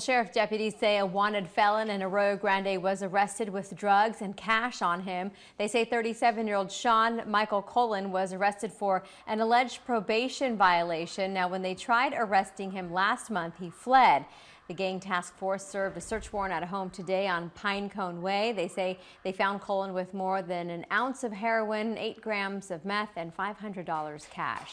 Sheriff deputies say a wanted felon in Arroyo Grande was arrested with drugs and cash on him. They say 37-year-old Sean Michael Colon was arrested for an alleged probation violation. Now, when they tried arresting him last month, he fled. The gang task force served a search warrant at a home today on Pinecone Way. They say they found Colon with more than an ounce of heroin, 8 grams of meth, and $500 cash.